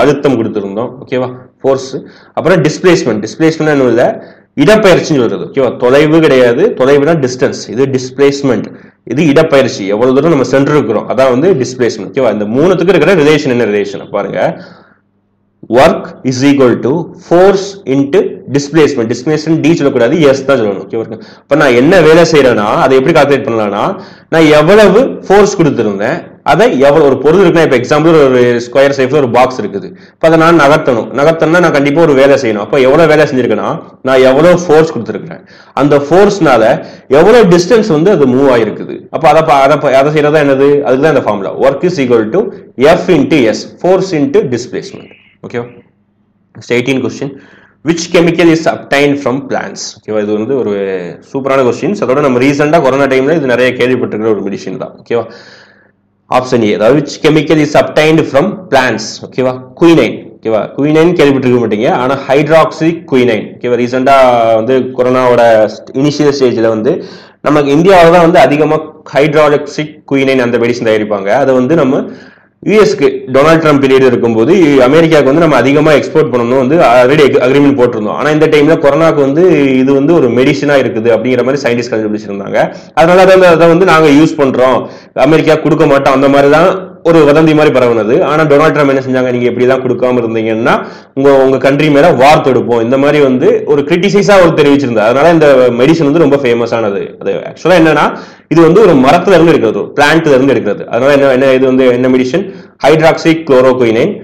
அழுத்தம் கொடுத்துருந்தோம்? ஓகேவா ஃபோர்ஸ் அப்புறம் டிஸ்பிளேஸ்மெண்ட் டிஸ்பிளேஸ்மெண்ட் என்ன இல்லை இடப்பெயர்ச்சின்னு சொல்றது. ஓகேவா தொலைவு கிடையாது. தொலைவுனா டிஸ்டன்ஸ் இது டிஸ்பிளேஸ்மெண்ட் இது இடப்பயிற்சி எவ்வளவு தூரம் நம்ம சென்று இருக்கிறோம் அதான் வந்து டிஸ்பிளேஸ்மெண்ட் ஓகேவா இந்த மூணுத்துக்கு இருக்கிற ரிலேஷன் என்ன ரிலேஷன் பாருங்க. Work is equal to force into displacement displacement D சொல்லக்கூடாது எஸ் தான் சொல்லணும். ஓகே இப்போ நான் என்ன வேலை செய்கிறேன்னா அதை எப்படி கால்குலேட் பண்ணலாம்னா நான் எவ்வளவு ஃபோர்ஸ் கொடுத்துருந்தேன் அதை எவ்வளவு ஒரு பொருள் இருக்குன்னா இப்போ எக்ஸாம்பிள் ஒரு ஸ்கொயர் ஷேப்ல ஒரு பாக்ஸ் இருக்குது. இப்போ அதை நான் நகர்த்தணும். நகர்த்தணும்னா நான் கண்டிப்பா ஒரு வேலை செய்யணும். அப்போ எவ்வளவு வேலை செஞ்சிருக்கேன்னா நான் எவ்வளவு ஃபோர்ஸ் கொடுத்துருக்கிறேன். அந்த ஃபோர்ஸ்னால எவ்வளவு டிஸ்டன்ஸ் வந்து அது மூவ் ஆயிருக்குது. அப்போ அதை அதை அதை செய்யறதா என்னது? அதுக்கு தான் இந்த formula work is equal to F into S force into displacement ஓகேவா eighteen question which chemical is obtained from plants ஓகேவா இது வந்து ஒரு சூப்பரான கொஸ்டின்ஸ் அதோட நம்ம ரீசெண்டாக கொரோனா டைம்ல இது நிறைய கேள்விப்பட்டிருக்கிற ஒரு மெடிஷன் தான். ஓகேவா ஆப்ஷன் ஏ அதாவது which chemical is obtained from plants ஓகேவா குயினைன் ஓகேவா குயினைன் கேள்விப்பட்டிருக்க மாட்டீங்க. ஆனால் ஹைட்ராக்சி குயினைன் ஓகேவா ரீசெண்டாக வந்து கொரோனாவோட இனிஷியல் ஸ்டேஜில் வந்து நமக்கு இந்தியாவில் தான் வந்து அதிகமாக ஹைட்ராக்சிக் குயினைன் அந்த மெடிசன் தயாரிப்பாங்க. அதை வந்து நம்ம யூஎஸ்க்கு டொனால்ட் ட்ரம்ப் பீரியட் இருக்கும்போது அமெரிக்காவுக்கு வந்து நம்ம அதிகமாக எக்ஸ்போர்ட் பண்ணணும் வந்து ஆல்ரெடி அக்ரிமெண்ட் போட்டிருந்தோம். ஆனால் இந்த டைம்ல கொரோனாக்கு வந்து இது வந்து ஒரு மெடிசனாக இருக்குது அப்படிங்கிற மாதிரி சயின்டிஸ்ட் கண்டுபிடிச்சிருந்தாங்க. அதனால அதை அதை வந்து நாங்கள் யூஸ் பண்ணுறோம் அமெரிக்கா கொடுக்க மாட்டோம். அந்த மாதிரி தான் ஒரு வதந்தி மாதிரி பரவுனது. ஆனா டொனால்ட் ட்ரம்ப் என்ன செஞ்சாங்க? நீங்க இப்படி தான் கொடுக்காம இருந்தீங்கன்னா உங்க உங்க கண்ட்ரி மேல வார் தொடுப்போம். இந்த மாதிரி வந்து ஒரு கிரிட்டிசைஸா ஒரு தெரிவிச்சிருந்தார். அதனால இந்த மெடிசன் வந்து ரொம்ப ஃபேமஸ் ஆனது. அது ஆக்சுவலா என்னன்னா இது வந்து ஒரு மரத்துல இருந்து எடுக்கிறது. பிளான்ட்ல இருந்து எடுக்கிறது. அதனால என்ன என்ன இது வந்து என்ன மெடிசன் ஹைட்ராக்சி குளோரோகுயினைன்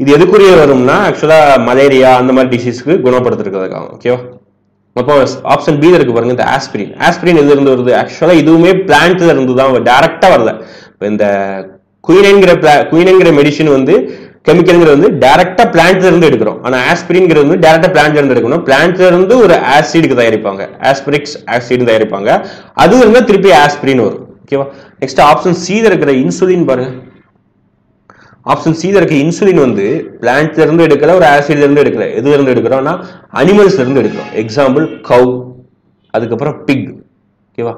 இது எதுக்குரிய வரும்னா ஆக்சுவலா மலேரியா அந்த மாதிரி டிசீஸ்க்கு குணப்படுத்திருக்கிறதுக்காக. ஓகேவா அப்போ ஆப்ஷன் பி இருக்கு பாருங்க இந்த ஆஸ்பிரின் ஆஸ்பிரின் எது இருந்து வருது? ஆக்சுவலா இதுவுமே பிளான்ட்ல இருந்து தான் டேரக்டா வரல. இந்த குயினங்கிற குயினங்கிற மெடிசின் வந்து கெமிக்கல்ங்கிறது வந்து டைரக்டா பிளான்ட்ல இருந்து எடுக்கிறோம். ஆனா ஆஸ்பிரின்ங்கிறது வந்து டைரக்டா பிளான்ட்ல இருந்து எடுக்கணும். பிளான்ட்ல இருந்து ஒரு ஆசிடுக்கு தயாரிப்பாங்க. ஆஸ்பிரிக்ஸ் ஆசிட் தயாரிப்பாங்க. அது இருந்தா திருப்பி ஆஸ்பிரின் வரும். ஓகேவா நெக்ஸ்ட் ஆப்ஷன் சி இருக்கிற இன்சுலின் பாருங்க. ஆப்ஷன் சி இருக்க இன்சுலின் வந்து பிளான்ட்ல இருந்து எடுக்கல ஒரு ஆசிட்ல இருந்து எடுக்கல. எதுல இருந்து எடுக்கிறோம்னா அனிமல்ஸ்ல இருந்து எடுக்கிறோம். எக்ஸாம்பிள் கவ் அதுக்கப்புறம் பிக் ஓகேவா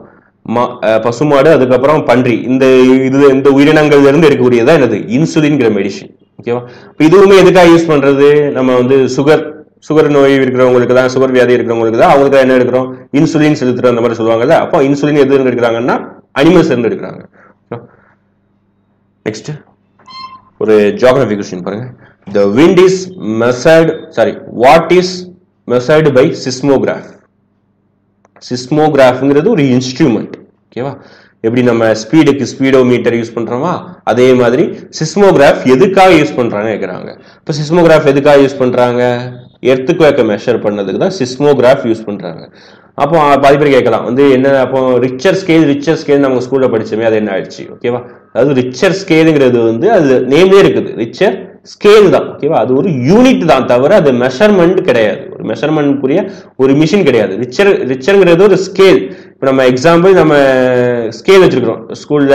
பசுமாடு அதுக்கப்புறம் பன்றி. இந்த இது இந்த உயிரினங்கள்ல இருந்து எடுக்கக்கூடியதா என்னது? இன்சுலின்ங்கிற மெடிசின் ஓகேவா இப்போ இதுவுமே எதுக்காக யூஸ் பண்றது? நம்ம வந்து சுகர் சுகர் நோய் இருக்கிறவங்களுக்கு தான் சுகர் வியாதி இருக்கிறவங்களுக்கு தான் அவங்களுக்கு என்ன எடுக்கிறோம்? இன்சுலின் செலுத்துற அந்த மாதிரி சொல்லுவாங்கல்ல அப்போ இன்சுலின் எது இருந்து எடுக்கிறாங்கன்னா அனிமல்ஸ் இருந்து எடுக்கிறாங்க. நெக்ஸ்ட் ஒரு ஜியாகிரபி கொஸ்டின் பாருங்க. The wind is measured sorry what is measured by seismograph சிஸ்மோகிராஃப்ங்கிறது ஒரு இன்ஸ்ட்ருமெண்ட் ஓகேவா எப்படி நம்ம ஸ்பீடுக்கு ஸ்பீடோ மீட்டர் யூஸ் பண்ணுறோமா அதே மாதிரி சிஸ்மோகிராஃப் எதுக்காக யூஸ் பண்ணுறாங்க கேட்குறாங்க இப்போ சிஸ்மோகிராஃப் எதுக்காக யூஸ் பண்ணுறாங்க எர்த்துக்குவேக்க மெஷர் பண்ணதுக்கு தான் சிஸ்மோகிராஃப் யூஸ் பண்ணுறாங்க அப்போ பாதி பேர் கேட்கலாம். வந்து என்ன அப்போ ரிச்சர் ஸ்கேல் ரிச்சர் ஸ்கேல் நம்ம ஸ்கூலில் படிச்சோமே அது என்ன ஆயிடுச்சு? ஓகேவா அதாவது ரிச்சர் ஸ்கேலுங்கிறது வந்து அது நேம்லேயே இருக்குது. ரிச்சர் ஸ்கேல் தான் ஓகேவா அது ஒரு யூனிட் தான் தவிர அது மெஷர்மெண்ட் கிடையாது. ஒரு மெஷர்மெண்ட்க்குரிய ஒரு மிஷின் கிடையாது. ரிச்சர் ரிச்சர்ங்கிறது ஒரு ஸ்கேல் இப்போ நம்ம எக்ஸாம்பிள் நம்ம ஸ்கேல் வச்சிருக்கிறோம். ஸ்கூல்ல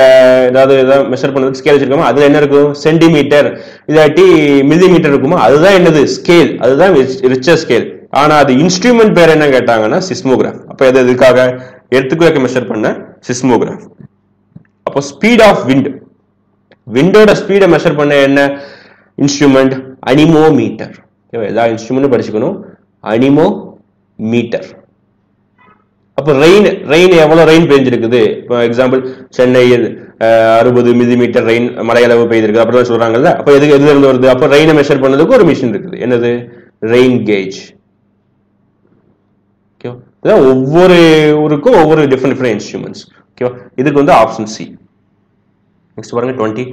ஏதாவது ஏதாவது மெஷர் பண்ணதுக்கு ஸ்கேல் வச்சிருக்கோமோ? அதுல என்ன இருக்கும்? சென்டிமீட்டர் இல்லாட்டி மில்லிமீட்டர் இருக்குமோ? அதுதான் என்னது? ஸ்கேல் அதுதான் ரிச்சர் ஸ்கேல் ஆனா அது இன்ஸ்ட்ருமெண்ட் பேர் என்ன கேட்டாங்கன்னா சிஸ்மோகிராஃப் அப்ப அது இதுக்காக எடுத்துக்கு மெஷர் பண்ண சிஸ்மோகிராஃப் அப்போ ஸ்பீட் ஆஃப் விண்ட் விண்டோட ஸ்பீடை மெஷர் பண்ண என்ன? இன்ஸ்ட்ருமெண்ட் அனிமோமீட்டர் ஓகேவா எல்லா இன்ஸ்ட்ருமெண்ட்டும் படிச்சுக்கணும். அனிமோ மீட்டர் அப்போ ரெயின் ரெயின் எவ்வளோ ரெயின் பெஞ்சிருக்குது? இப்போ எக்ஸாம்பிள் சென்னையில் அறுபது மில்லி மீட்டர் ரெயின் மழையளவு பெய்திருக்கு. அப்படிலாம் சொல்கிறாங்கல்ல அப்போ எதுக்கு எதுல இருந்து வருது? அப்போ ரெயினை மெஷர் பண்ணதுக்கு ஒரு மிஷின் இருக்குது. என்னது? ரெயின் கேஜ் ஓகேவா இதான் ஒவ்வொரு ஊருக்கும் ஒவ்வொரு டிஃப்ரெண்ட் டிஃப்ரெண்ட் இன்ஸ்ட்ருமெண்ட்ஸ் ஓகேவா இதுக்கு வந்து ஆப்ஷன் சி நெக்ஸ்ட் பாருங்க twenty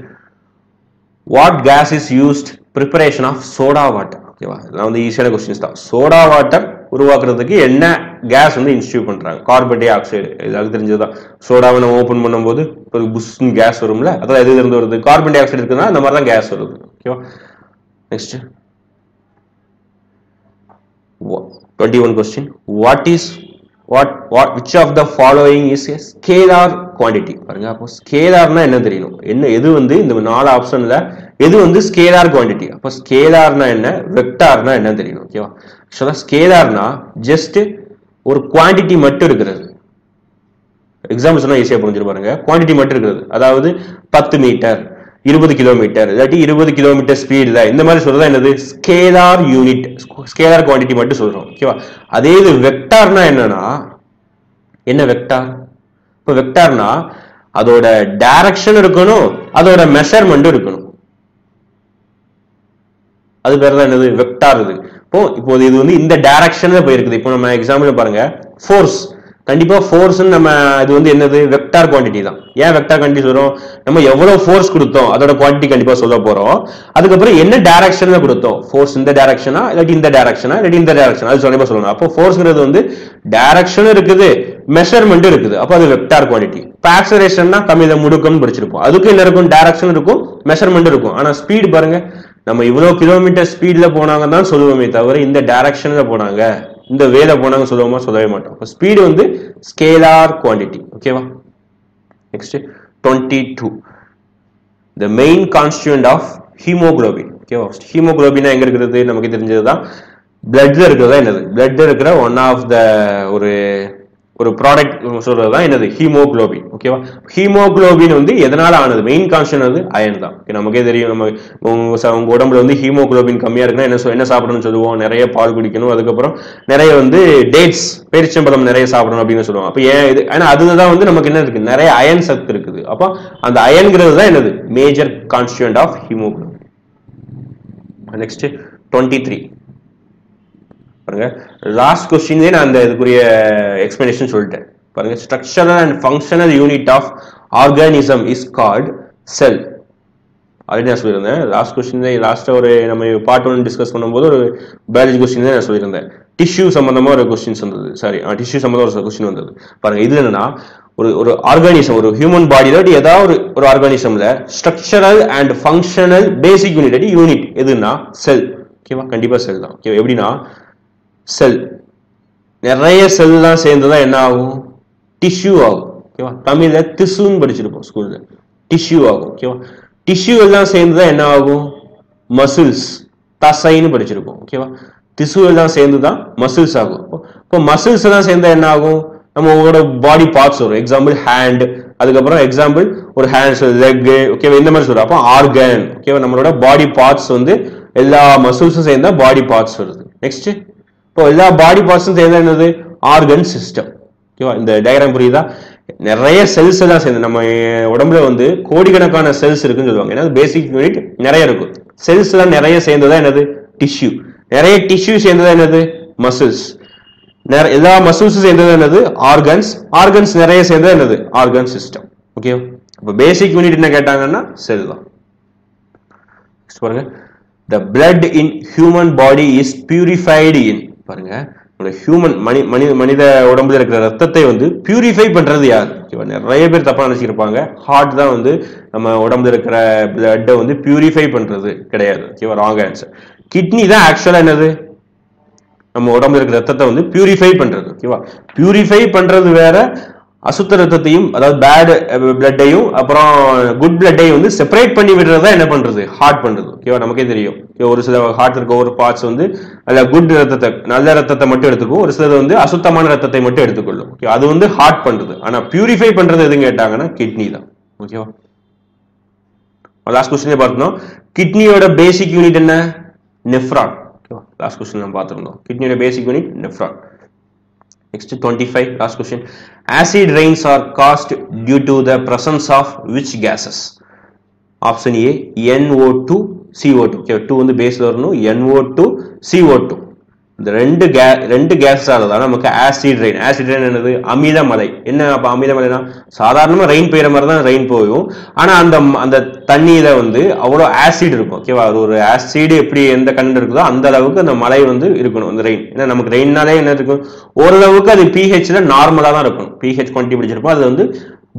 what gas is used preparation of soda water ஓகேவா இதெல்லாம் வந்து ஈஸியான கொஸ்டின்ஸ் தான். சோடா வாட்டர் உருவாக்குறதுக்கு என்ன கேஸ் வந்து இன்ஸ்டியூட் பண்றாங்க? கார்பன் டை ஆக்சைடு இதாக தெரிஞ்சதுதான் சோடாவை நம்ம ஓப்பன் பண்ணும்போது இப்போ புஷ்னு கேஸ் வரும்ல அதெல்லாம் எது இருந்து வருது? கார்பன் டை ஆக்சைடு இருக்குதுன்னா அந்த மாதிரி தான் கேஸ் வருது ஓகேவா next twenty one question what is what what which of the following is a scalar quantity பாருங்க அப்போ ஸ்கேலார்னா என்ன தெரியணும் என்ன எது வந்து இந்த நாலு ஆப்ஷன்ல எது வந்து ஸ்கேலார் குவாண்டிட்டி அப்போ ஸ்கேலார்னா என்ன? வெக்டார்னா என்ன தெரியணும் ஓகேவா ஆக்சுவலாக ஸ்கேலார்னா ஜஸ்ட் ஒரு குவாண்டிட்டி மட்டும் இருக்கிறது. எக்ஸாம்பிள் ஈஸியாக புரிஞ்சிரு பாருங்க. குவான்டிட்டி மட்டும் இருக்கிறது. அதாவது பத்து மீட்டர் இருபது கிலோமீட்டர் இல்லாட்டி இருபது கிலோமீட்டர் ஸ்பீடில் இந்த மாதிரி சொல்றதா என்னது? ஸ்கேலார் யூனிட் ஸ்கேலார் குவாண்டிட்டி மட்டும் சொல்றோம். ஓகேவா அதே இது வெக்டார்னா என்னன்னா என்ன வெக்டார் இப்போ வெக்டார்னா அதோட டைரக்ஷன் இருக்கணும் அதோட மெஷர்மெண்ட் இருக்கணும். அது பேர் தான் என்னது? வெக்டார் இது. இப்போ இப்போ இது வந்து இந்த டைரக்ஷன்ல போயிருக்குது. இப்போ நம்ம எக்ஸாம்பிள் பாருங்க. ஃபோர்ஸ் கண்டிப்பாக ஃபோர்ஸ்னு நம்ம இது வந்து என்னது? வெக்டார் குவான்டிட்டி தான். ஏன் வெக்டார் குவான்டிட்டி வரும்? நம்ம எவ்வளோ ஃபோர்ஸ் கொடுத்தோம்? அதோட குவான்டிட்டி கண்டிப்பாக சொல்ல போகிறோம் அதுக்கப்புறம் என்ன டேரக்ஷனில் கொடுத்தோம்? ஃபோர்ஸ் இந்த டேரக்ஷனா இல்லாட்டி இந்த டைரக்ஷனா இல்லாட்டி இந்த டேரக்ஷனா அது சொல்லி சொல்லணும். அப்போ ஃபோர்ஸ்ங்கிறது வந்து டேரக்ஷனும் இருக்குது மெஷர்மெண்ட்டும் இருக்குது. அப்போ அது வெக்டார் குவாண்டிட்டி ஆக்சரேஷன்னா தமிழ்ல முடுக்கம்னு படிச்சிருப்போம். அதுக்கும் என்ன இருக்கும்? டேரக்ஷன் இருக்கும் மெஷர்மெண்ட் இருக்கும். ஆனால் ஸ்பீடு பாருங்க நம்ம இவ்வளோ கிலோமீட்டர் ஸ்பீடில் போனாங்க தான் சொல்லுவோமே தவிர இந்த டேரக்ஷனில் போனாங்க. இந்த வேல போனாங்க சொல்லுவோமா சொல்லவே மாட்டோம். ஸ்பீடு வந்து ஸ்கேலார் குவாண்டிட்டி ஓகேவா next twenty two the main constituent of haemoglobin ஓகேவா ஹீமோகுளோபின் எங்க இருக்கிறது? நமக்கு தெரிஞ்சது தான் பிளட்ல இருக்கிறதா என்னது? பிளட்ல இருக்கிற ஒன் ஆஃப் த ஒரு ஒரு ப்ராடக்ட் சொல்றது தான் என்னது? ஹீமோகுளோபின் ஓகேவா ஹீமோகுளோபின் வந்து எதனால ஆனது? மெயின் கான்ஸ்டன் வந்து அயன் தான். Okay, நமக்கே தெரியும். நம்ம உங்க ச- உடம்புல வந்து ஹீமோகுளோபின் கம்மியா இருக்குன்னா என்ன என்ன சாப்பிடணும்னு சொல்லுவோம்? நிறைய பால் குடிக்கணும். அதுக்கப்புறம் நிறைய வந்து டேட்ஸ் பேரிச்சம்பழம் நிறைய சாப்பிடணும் அப்படின்னு சொல்லுவோம் அப்ப ஏன் இது? ஏன்னா அதுதான் வந்து நமக்கு என்ன இருக்கு? நிறைய அயன் சத்து இருக்குது. அப்போ அந்த அயன்கிறது தான் என்னது? Major constituent of haemoglobin next twenty three பாருங்க. லாஸ்ட் கொஸ்டின்லேயே நான் அந்த இதுக்குரிய எக்ஸ்பிளனேஷன் சொல்லிட்டேன். பாருங்க structural and functional unit of organism is called cell already நான் சொல்லியிருந்தேன். லாஸ்ட் கொஸ்டின் லாஸ்ட் ஒரு நம்ம பார்ட் ஒன் டிஸ்கஸ் பண்ணும்போது ஒரு பயாலஜி கொஸ்டின் நான் சொல்லியிருந்தேன். டிஷ்யூ சம்பந்தமா ஒரு கொஸ்டின்ஸ் வந்தது. சாரி டிஷ்யூ சம்பந்தமா ஒரு கொஸ்டின் வந்தது. பாருங்க இது என்னன்னா ஒரு ஒரு ஆர்கானிசம் ஒரு ஹியூமன் பாடியில ஏதாவது ஒரு ஒரு ஆர்கானிசம்ல structural and functional basic unit unit எதுன்னா செல் ஓகேவா கண்டிப்பா செல் தான். ஓகே எப்படின்னா செல். நிறைய செல்லாம் சேர்ந்து தான் என்ன ஆகும்? டிஷ்யூ ஆகும். ஓகேவா தமிழ்ல திசுன்னு படிச்சிருப்போம் ஸ்கூல்ல டிஷ்யூ ஆகும். ஓகேவா டிஷ்யூ எல்லாம் சேர்ந்து தான் என்ன ஆகும்? மசில்ஸ் தசைன்னு படிச்சிருப்போம். ஓகேவா திசு எல்லாம் சேர்ந்து தான் மசில்ஸ் ஆகும். இப்போ- இப்போ மசில்ஸ் எல்லாம் சேர்ந்தா என்ன ஆகும்? நம்ம உங்களோட பாடி பார்ட்ஸ் வரும். எக்ஸாம்பிள் ஹேண்ட் அதுக்கப்புறம் எக்ஸாம்பிள் ஒரு ஹேண்ட்ஸ் லெக் ஓகேவா இந்த மாதிரி சொல்றோம். அப்போ ஆர்கன் ஓகேவா நம்மளோட பாடி பார்ட்ஸ் வந்து எல்லா மசில்ஸும் சேர்ந்தா பாடி பார்ட்ஸ் வருது. நெக்ஸ்ட் இப்போ எல்லா பாடி பார்ட்ஸும் சேர்ந்தா என்னது? ஆர்கன் சிஸ்டம் ஓகேவா இந்த டயக்ராம் புரியுதா? நிறைய செல்ஸ் எல்லாம் சேர்ந்து நம்ம உடம்புல வந்து கோடிக்கணக்கான செல்ஸ் இருக்குன்னு சொல்லுவாங்க. ஏன்னா பேசிக் யூனிட் நிறைய இருக்கும். செல்ஸ் எல்லாம் நிறைய சேர்ந்ததா என்னது? டிஷ்யூ நிறைய டிஷ்யூ சேர்ந்ததா என்னது? மசில்ஸ் எல்லா மசில்ஸும் சேர்ந்தது என்னது? ஆர்கன்ஸ் ஆர்கன்ஸ் நிறைய சேர்ந்தது என்னது? ஆர்கன் சிஸ்டம் ஓகேவா இப்போ பேசிக் யூனிட் என்ன கேட்டாங்கன்னா செல் தான். பாருங்க. The blood in human body is purified in பாருங்க. நம்மளோட ஹியூமன் மனி மனித மனித உடம்புல இருக்கிற ரத்தத்தை வந்து பியூரிஃபை பண்றது யார்? ஓகேவா நிறைய பேர் தப்பா நினைச்சிருப்பாங்க ஹார்ட் தான் வந்து நம்ம உடம்புல இருக்கிற பிளட்டை வந்து பியூரிஃபை பண்றது கிடையாது. ஓகேவா ராங் ஆன்சர் கிட்னி தான் ஆக்சுவலா என்னது? நம்ம உடம்புல இருக்கிற ரத்தத்தை வந்து பியூரிஃபை பண்றது. ஓகேவா பியூரிஃபை பண்றது வேற அசுத்த ரத்தத்தையும் அதாவது பேட் பிளட்டையும் eh, அப்புறம் குட் பிளட்டையும் வந்து செப்பரேட் பண்ணி விடுறதா என்ன பண்றது? ஹார்ட் பண்றது. ஓகேவா நமக்கே தெரியும். ஒரு சில ஹார்ட் இருக்க ஒரு பார்ட்ஸ் வந்து அதில் குட் ரத்தத்தை நல்ல ரத்தத்தை மட்டும் எடுத்துக்கும் ஒரு சிலது வந்து அசுத்தமான ரத்தத்தை மட்டும் எடுத்துக்கொள்ளும். ஓகே அது வந்து ஹார்ட் பண்றது. ஆனா பியூரிஃபை பண்றது எதுன்னு கேட்டாங்கன்னா கிட்னி தான். ஓகேவா லாஸ்ட் கொஸ்டின் பார்த்தோம் கிட்னியோட பேசிக் யூனிட் என்ன? நெஃப்ரான் ஓகேவா லாஸ்ட் கொஸ்டின் நம்ம பார்த்துருந்தோம் கிட்னியோட basic unit nephron Next 25, last question. Acid rains are caused due to the presence of which gases? Option A, NO2, CO2. Okay, 2 வந்து பேஸ்ல வரணும் NO2, CO2. இந்த ரெண்டு கே ரெண்டு கேஸால தான் நமக்கு ஆசிட் ரெயின் ஆசிட் ரெயின் என்னது? அமித மழை என்ன அப்போ அமில மழைனா சாதாரணமாக ரெயின் பெய்கிற மாதிரி தான் ரெயின் போகும். ஆனால் அந்த அந்த தண்ணியில் வந்து அவ்வளோ ஆசிட் இருக்கும். ஓகேவா அது ஒரு ஆசிடு எப்படி எந்த கண்டு இருக்குதோ அந்த அளவுக்கு அந்த மழை வந்து இருக்கணும் அந்த ரெயின் ஏன்னா நமக்கு ரெயின்னாலே என்ன இருக்கும்? ஓரளவுக்கு அது பிஹெச்சில் நார்மலாக தான் இருக்கும். பிஹெச் குவான்டிட்டி பிடிச்சிருப்போம் அது வந்து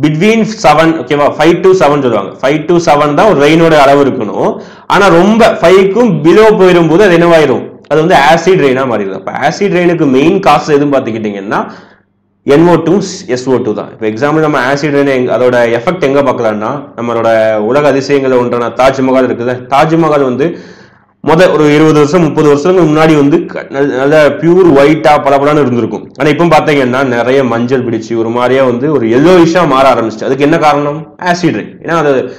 பிட்வீன் செவன் ஓகேவா ஃபைவ் டு செவன் சொல்லுவாங்க. ஃபைவ் டு செவன் தான் ஒரு ரெயினோட அளவு இருக்கணும். ஆனால் ரொம்ப ஃபைவ்க்கும் பிலோ போயிடும்போது அது என்னவாயிரும்? அது வந்து ஆசிட் ரெயினாக மாறிடுது. அப்போ ஆசிட் ரெயினுக்கு மெயின் காசு எதுவும் பார்த்துக்கிட்டீங்கன்னா NO2 டூ எஸ்ஓ டூ தான். இப்போ எக்ஸாம்பிள் நம்ம ஆசிட் ரெயின் அதோட எஃபெக்ட் எங்கே பார்க்கலாம்னா நம்மளோட உலக அதிசயங்களில் ஒன்றான தாஜ்மஹால் இருக்குது. தாஜ்மஹால் வந்து முத ஒரு இருபது வருஷம் முப்பது வருஷத்துக்கு முன்னாடி வந்து நல்ல- பியூர் ஒயிட்டா பளபளன்னு இருந்திருக்கும். ஆனா இப்போ பாத்தீங்கன்னா நிறைய மஞ்சள் பிடிச்சு ஒரு மாதிரியா வந்து ஒரு எல்லோயிஷா மாற ஆரம்பிச்சிச்சு. அதுக்கு என்ன காரணம்? ஆசிட் ரெயின் ஏன்னா அது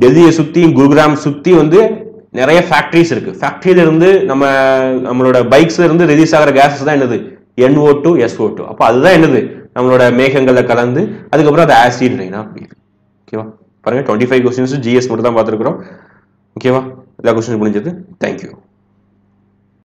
டெல்லியை சுத்தி குருகிராம் சுத்தி வந்து நிறைய ஃபேக்ட்ரிஸ் இருக்கு. ஃபேக்ட்ரியில இருந்து நம்ம நம்மளோட பைக்ஸ்ல இருந்து ரிலீஸ் ஆகிற கேஸஸ் தான் என்னது? என்ஓ டூ எஸ்ஓ டூ அப்போ அதுதான் என்னது? நம்மளோட மேகங்களில் கலந்து அதுக்கப்புறம் அது ஆசிட் ரெயினா ஓகேவா பாருங்க டுவெண்ட்டி ஃபைவ் கொஸ்டின்ஸ் ஜிஎஸ் மட்டும் தான் பார்த்துருக்குறோம் ஓகேவா எல்லா கொஸ்டின் முடிஞ்சது. தேங்க்யூ